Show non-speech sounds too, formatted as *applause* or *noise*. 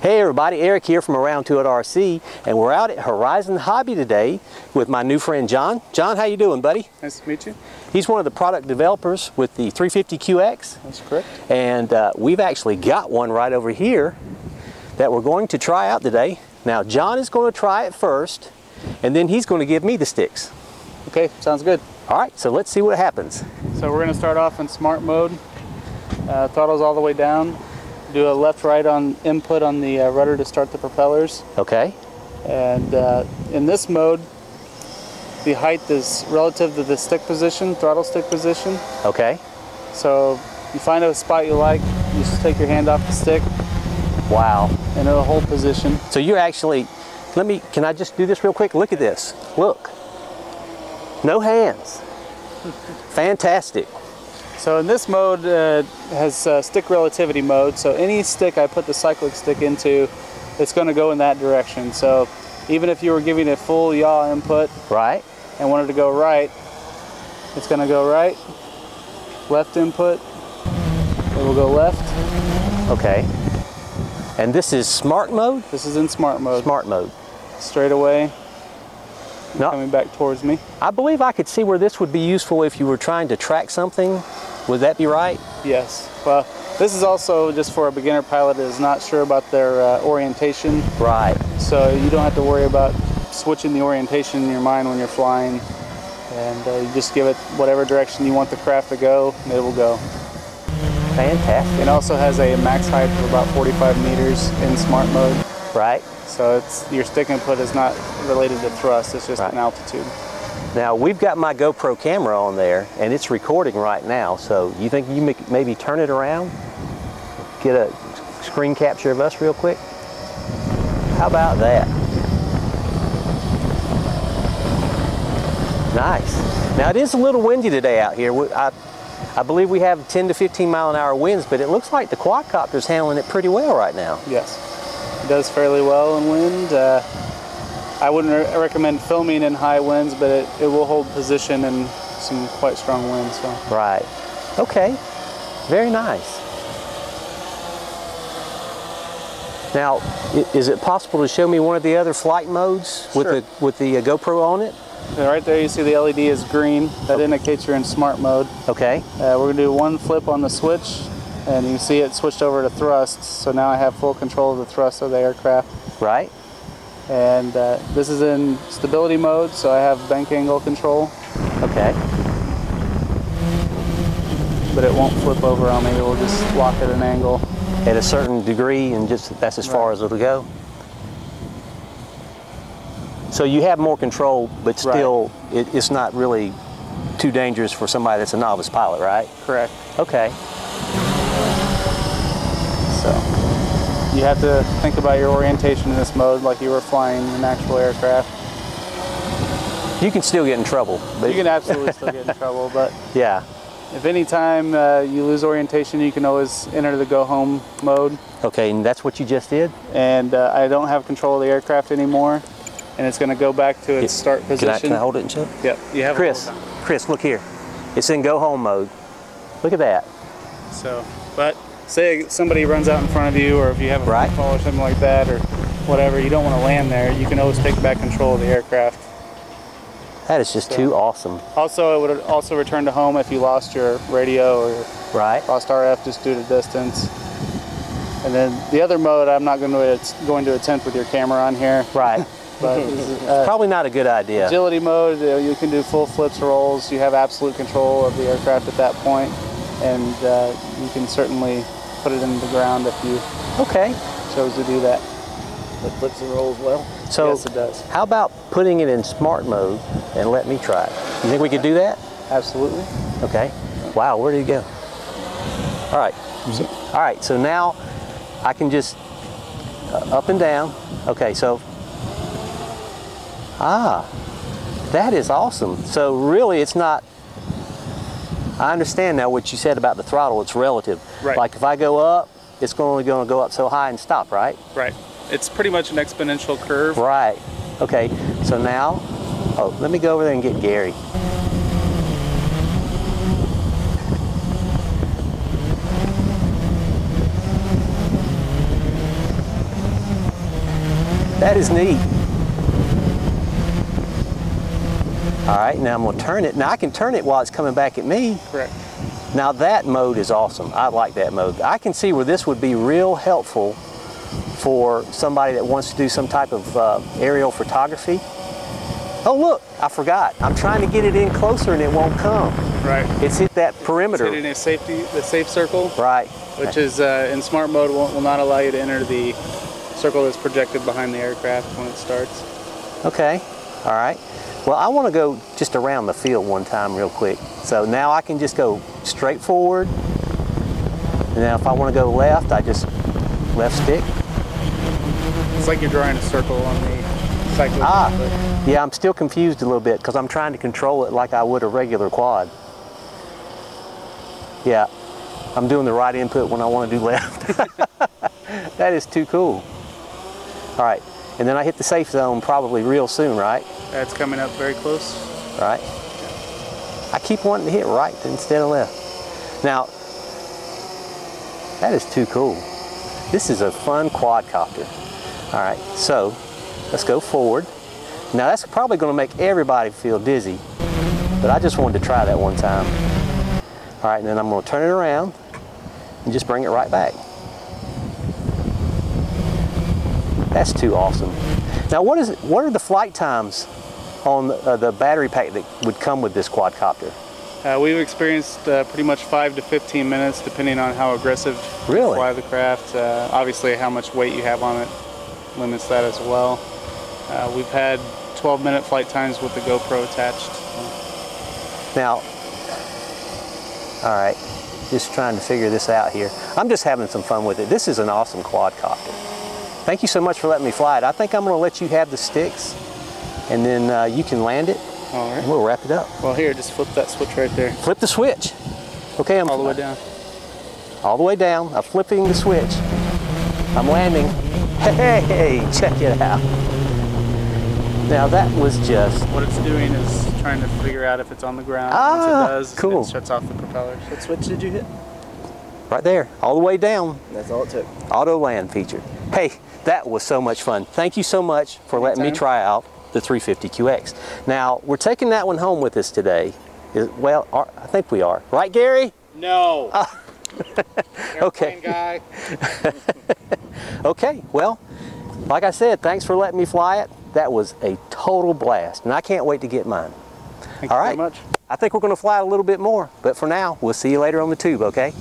Hey everybody, Eric here from Around Tuit RC, and we're out at Horizon Hobby today with my new friend Jon. Jon, how you doing, buddy? Nice to meet you. He's one of the product developers with the 350QX, That's correct. and uh, we've actually got one right over here that we're going to try out today. Now, Jon is going to try it first, and then he's going to give me the sticks. Okay, sounds good. All right, so let's see what happens. So we're going to start off in smart mode. Uh, throttle's all the way down. Do a left-right on input on the uh, rudder to start the propellers. Okay, And uh, in this mode, the height is relative to the stick position, throttle stick position. okay. So you find a spot you like, you just take your hand off the stick Wow. and it'll hold position. So you're actually, let me, can I just do this real quick? Look at this. Look. No hands. Fantastic. So in this mode uh, has uh, stick relativity mode. So any stick I put the cyclic stick into, it's going to go in that direction. So even if you were giving a full yaw input Right? and wanted to go right, it's going to go right. Left input, it will go left. Okay. And this is smart mode? This is in smart mode. Smart mode. Straight away, No, coming back towards me. I believe I could see where this would be useful if you were trying to track something. Would that be right? Yes. Well, this is also just for a beginner pilot that is not sure about their uh, orientation. Right. So you don't have to worry about switching the orientation in your mind when you're flying. And uh, you just give it whatever direction you want the craft to go, and it will go. Fantastic. It also has a max height of about 45 meters in smart mode. Right. So it's your stick input is not related to thrust, it's just Right. an altitude. Now we've got my GoPro camera on there and it's recording right now. So you think you may- maybe turn it around? Get a screen capture of us real quick? How about that? Nice. Now it is a little windy today out here. I, I believe we have 10 to 15 mile an hour winds, but it looks like the quadcopter's handling it pretty well right now. Yes. It does fairly well in wind. Uh, I wouldn't re- recommend filming in high winds, but it, it will hold position in some quite strong winds. So. Right. Okay. Very nice. Now, is it possible to show me one of the other flight modes with Sure. the with the uh, GoPro on it? Right there you see the LED is green. That indicates you're in smart mode. Okay. Uh, we're gonna do one flip on the switch and you see it switched over to thrust. So now I have full control of the thrust of the aircraft. Right. And uh, this is in stability mode, so I have bank angle control, Okay. but it won't flip over on me. It will just lock at an angle. At a certain degree, and just that's as far as it'll go. So you have more control, but Right. still, it, it's not really too dangerous for somebody that's a novice pilot, right? Correct. Okay. So you have to think about your orientation in this mode like you were flying an actual aircraft. You can still get in trouble, but You can absolutely still get in trouble, *laughs* but yeah. if any time uh, you lose orientation, you can always enter the go home mode. Okay, and that's what you just did. And uh, I don't have control of the aircraft anymore, and it's going to go back to its start Can I, position. can I hold it and show? Yep, you have Chris. Chris, look here. It's in go home mode. Look at that. So, but say somebody runs out in front of you, or if you have a Right. fall or something like that, or whatever, you don't want to land there. You can always take back control of the aircraft. That is just too awesome. Also, it would also return to home if you lost your radio or Right? lost RF just due to distance. And then the other mode, I'm not going to going to attempt with your camera on here, Right. *laughs* but *laughs* uh, Probably not a good idea. agility mode, uh, you can do full flips, rolls. You have absolute control of the aircraft at that point, and uh, you can certainly put it in the ground if you Okay. chose to do that. It flips and rolls well. So yes, it does. how about putting it in smart mode and let me try it? You think we could do that? Absolutely. Okay. Wow, where did it go? All right. All right, so now I can just uh, up and down. Okay, so ah, that is awesome. So really it's not I understand now what you said about the throttle, it's relative. Right. Like if I go up, it's only going to go up so high and stop, right? Right. It's pretty much an exponential curve. Right. Okay, so now, oh, let me go over there and get Gary. That is neat. All right, now I'm gonna turn it. Now I can turn it while it's coming back at me. Correct. Now that mode is awesome. I like that mode. I can see where this would be real helpful for somebody that wants to do some type of uh, aerial photography. Oh look, I forgot. I'm trying to get it in closer and it won't come. Right. It's hit that perimeter. It's hitting a safety, the safe circle, Right. which is uh, in smart mode will, will not allow you to enter the circle that's projected behind the aircraft when it starts. Okay, all right. Well, I want to go just around the field one time real quick. So now I can just go straight forward. And now if I want to go left, I just left stick. It's like you're drawing a circle on the cyclic. Ah, but yeah, I'm still confused a little bit because I'm trying to control it like I would a regular quad. Yeah, I'm doing the right input when I want to do *laughs* left. *laughs* that is too cool. All right, and then I hit the safe zone probably real soon, right? That's coming up very close. right? I keep wanting to hit right instead of left. Now, that is too cool. This is a fun quadcopter. All right, so let's go forward. Now that's probably going to make everybody feel dizzy, but I just wanted to try that one time. All right, and then I'm going to turn it around and just bring it right back. That's too awesome. Now, what is what are the flight times on uh, the battery pack that would come with this quadcopter? Uh, we've experienced uh, pretty much 5 to 15 minutes depending on how aggressive Really? you fly the craft. Uh, obviously, how much weight you have on it limits that as well. Uh, we've had 12 minute flight times with the GoPro attached. Now, all right, just trying to figure this out here. I'm just having some fun with it. This is an awesome quadcopter. Thank you so much for letting me fly it. I think I'm going to let you have the sticks, and then uh, you can land it, All right. and we'll wrap it up. Well, here, just flip that switch right there. Flip the switch. Okay, I'm All the way down. All the way down. I'm flipping the switch. I'm landing. Hey, check it out. Now that was just What it's doing is trying to figure out if it's on the ground. Ah, Once it does, cool. it shuts off the propellers. What switch did you hit? right there, all the way down. That's all it took. auto land feature. Hey, that was so much fun. Thank you so much for letting me try out the 350QX. Now, we're taking that one home with us today. Well, I think we are. Right, Gary? No. *laughs* Okay. Guy. *laughs* Okay, well, like I said, thanks for letting me fly it. That was a total blast, and I can't wait to get mine. Thank All you right. very much. I think we're going to fly it a little bit more, but for now, we'll see you later on the tube, okay?